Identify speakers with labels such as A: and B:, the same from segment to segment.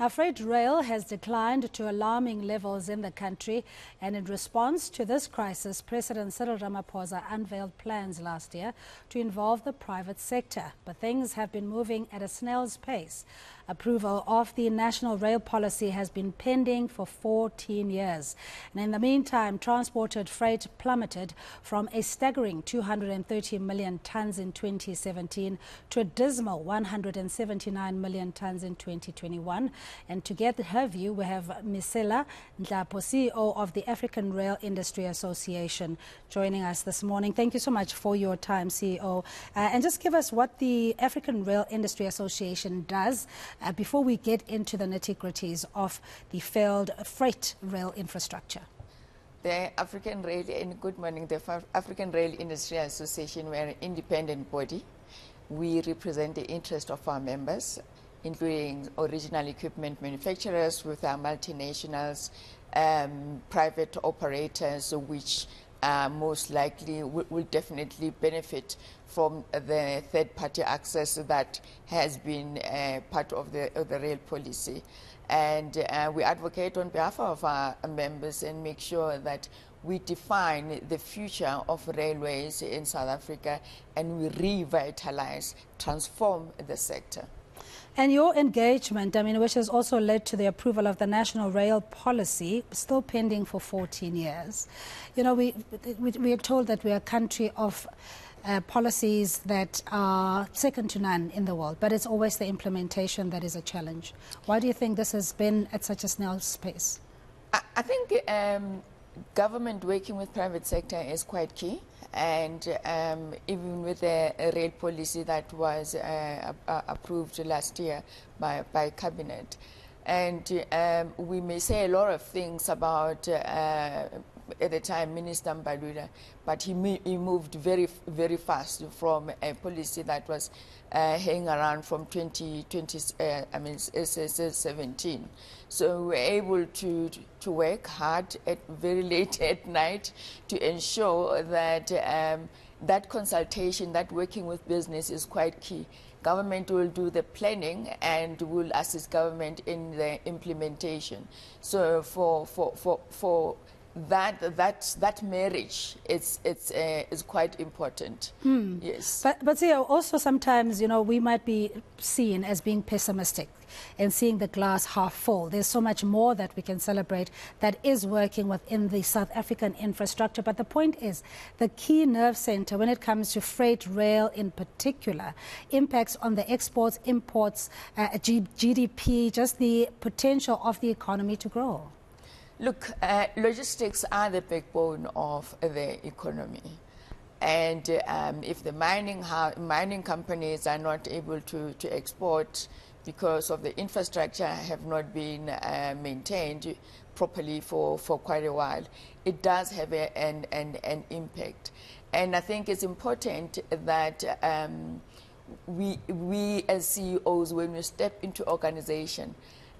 A: Now, freight rail has declined to alarming levels in the country, and in response to this crisis, President Cyril Ramaphosa unveiled plans last year to involve the private sector. But things have been moving at a snail's pace. Approval of the national rail policy has been pending for 14 years. And in the meantime, transported freight plummeted from a staggering 230 million tons in 2017 to a dismal 179 million tons in 2021. And to get her view, we have Mesela Nhlapo, CEO of the African Rail Industry Association, joining us this morning. Thank you so much for your time, CEO. Uh, and just give us what the African Rail Industry Association does uh, before we get into the nitty gritties of the failed freight rail infrastructure.
B: The African Rail, and good morning, the African Rail Industry Association, we're an independent body. We represent the interest of our members, including original equipment manufacturers with our multinationals, um, private operators, which uh, most likely will, will, definitely benefit from the third party access that has been uh, part of the, of the rail policy. And uh, we advocate on behalf of our members and make sure that we define the future of railways in South Africa and we revitalize, transform the sector.
A: And your engagement, I mean, which has also led to the approval of the national rail policy, still pending for 14 years. You know, we, we, we are told that we are a country of uh, policies that are second to none in the world, but it's always the implementation that is a challenge. Why do you think this has been at such a snail's pace?
B: I, I think um, government working with private sector is quite key and um, even with the rail policy that was uh, approved last year by, by cabinet. And um, we may say a lot of things about uh, at the time Minister Mbalula, but he, he moved very, very fast from a policy that was uh, hanging around from 2020, uh, I mean, SSS 17. So we were able to, to work hard at very late at night to ensure that um, that consultation, that working with business is quite key. Government will do the planning and will assist government in the implementation. So for, for, for, for that that that marriage is it's uh, is quite important.
A: Hmm.
B: Yes.
A: But but see, also sometimes you know we might be seen as being pessimistic and seeing the glass half full. There's so much more that we can celebrate that is working within the South African infrastructure. But the point is, the key nerve center when it comes to freight rail in particular impacts on the exports, imports, uh, GDP, just the potential of the economy to grow.
B: Look, uh, logistics are the backbone of the economy. And um, if the mining, mining companies are not able to, to export because of the infrastructure have not been uh, maintained properly for, for quite a while, it does have a, an, an, an impact. And I think it's important that um, we, we as CEOs, when we step into organization,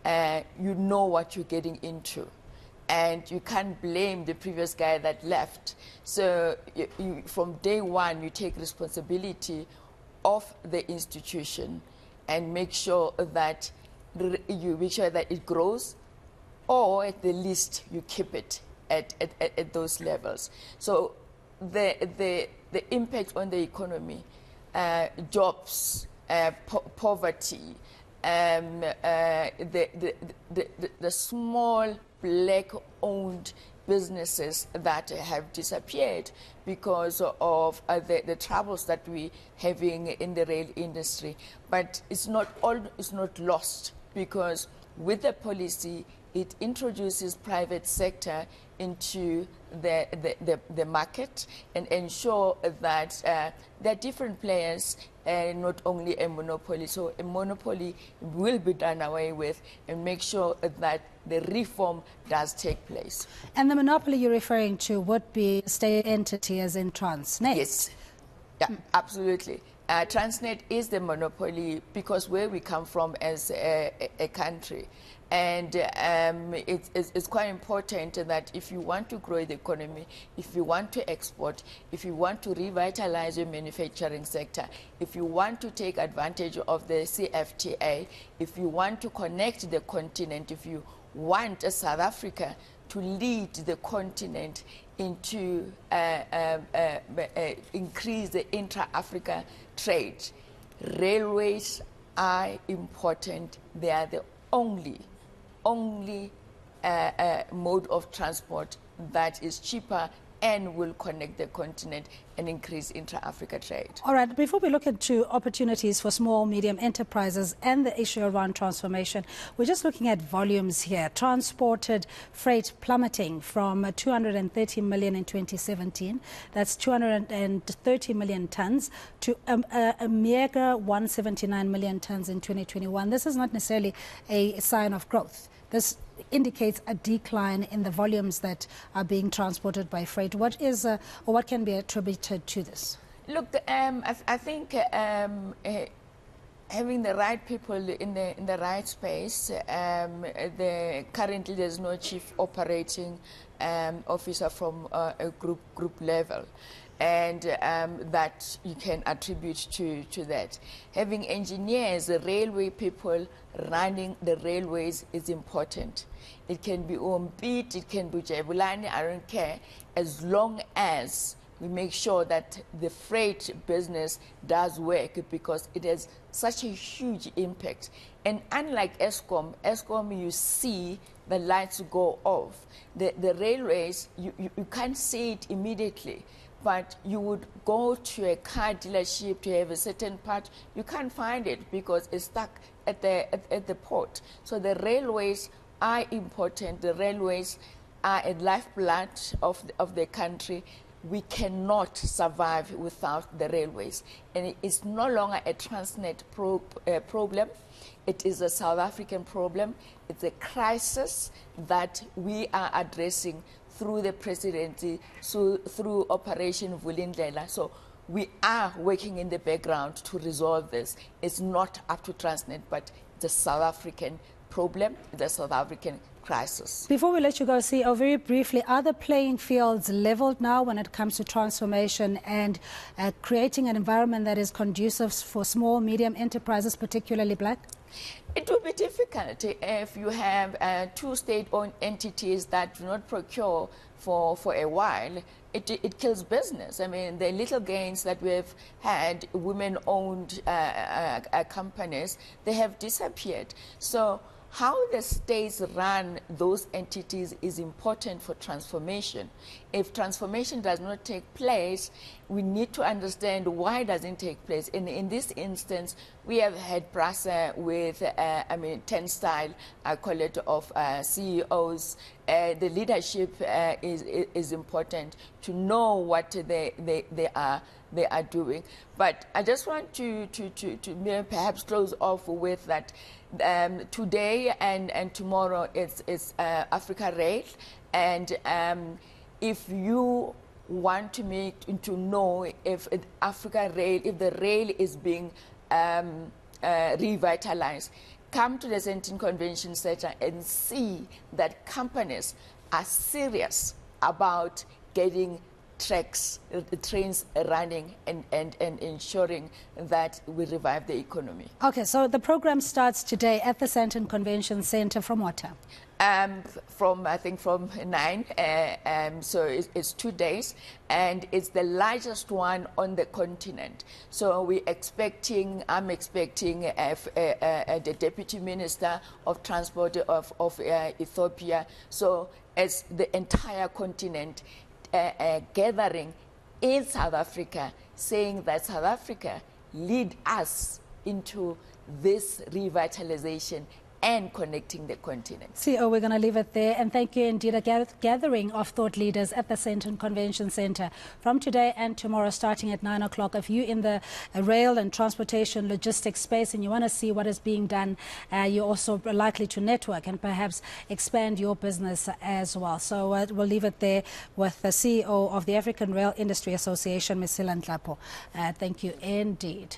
B: uh, you know what you're getting into and you can't blame the previous guy that left. So you, you, from day one, you take responsibility of the institution and make sure that you make sure that it grows, or at the least you keep it at, at, at those levels. So the, the, the impact on the economy, uh, jobs, uh, po poverty, um, uh, the, the, the, the, small black owned businesses that have disappeared because of uh, the, the troubles that we're having in the rail industry. But it's not all it's not lost because with the policy it introduces private sector into the, the, the, the market and ensure that uh, there are different players and not only a monopoly. So a monopoly will be done away with and make sure that the reform does take place.
A: And the monopoly you're referring to would be state entity as in Transnet?
B: Yes, yeah, mm. absolutely. Uh, Transnet is the monopoly because where we come from as a, a, country. And um, it's, it's, quite important that if you want to grow the economy, if you want to export, if you want to revitalize your manufacturing sector, if you want to take advantage of the CFTA, if you want to connect the continent, if you want South Africa to lead the continent into uh, uh, uh, uh increase the intra-Africa trade, railways are important. They are the only only mode of transport that is cheaper and will connect the continent and increase intra-Africa trade.
A: All right, before we look into opportunities for small, medium enterprises and the issue around transformation, we're just looking at volumes here. Transported freight plummeting from 230 million in 2017, that's 230 million tons, to um, uh, a, a, a meager 179 million tons in 2021. This is not necessarily a sign of growth. This indicates a decline in the volumes that are being transported by freight. What is, uh, or what can be attributed to this?
B: Look, um, I, th I, think um, uh, having the right people in the in the right space. Um, the, currently, there's no chief operating um, officer from uh, a group group level and um, that you can attribute to, to that. Having engineers, the railway people running the railways is important. It can be Umpit, it can be Jabulani, I don't care, as long as we make sure that the freight business does work because it has such a huge impact. And unlike Eskom, Eskom you see the lights go off. The, the railways, you, you, you can't see it immediately but you would go to a car dealership to have a certain part, you can't find it because it's stuck at the, at, at, the port. So the railways are important. The railways are a lifeblood of the, of the country. We cannot survive without the railways. And it's no longer a Transnet pro, uh, problem. It is a South African problem. It's a crisis that we are addressing through the presidency, so through Operation Vulindlela. So we are working in the background to resolve this. It's not up to Transnet, but the South African problem, the South African crisis.
A: Before we let you go, CEO, very briefly, are the playing fields leveled now when it comes to transformation and uh, creating an environment that is conducive for small, medium enterprises, particularly black?
B: It will be difficult if you have uh, two state-owned entities that do not procure for, for a while. It, it kills business. I mean, the little gains that we've had, women-owned uh, uh, uh companies, they have disappeared. So how the states run those entities is important for transformation. If transformation does not take place, we need to understand why it doesn't take place. And in this instance, we have had PRASA with, uh, I mean, 10 style, I call it, of uh, CEOs. Uh, the leadership uh, is, is important to know what they, they, they are they are doing. But I just want to, to, to, to perhaps close off with that um, today and, and tomorrow it's, it's uh, Africa Rail. And um, if you want to make to know if Africa Rail, if the rail is being um, uh, revitalized, come to the Sandton Convention Center and see that companies are serious about getting tracks, uh, trains running and, and, and ensuring that we revive the economy.
A: Okay, so the program starts today at the Sandton Convention Center from what time?
B: Um, from I think from nine, uh, um, so it's, it's, two days, and it's the largest one on the continent. So we're expecting, I'm expecting uh, uh, uh, the Deputy Minister of Transport of, of uh, Ethiopia. So as the entire continent uh, gathering in South Africa saying that South Africa lead us into this revitalization and connecting the continent.
A: CEO, we're going to leave it there. And thank you indeed. A gathering of thought leaders at the Sandton Convention Center from today and tomorrow, starting at 9 o'clock. If you're in the uh, rail and transportation logistics space and you want to see what is being done, uh, you're also likely to network and perhaps expand your business as well. So uh, we'll leave it there with the CEO of the African Rail Industry Association, Ms. Silan Nhlapo. Uh, thank you indeed.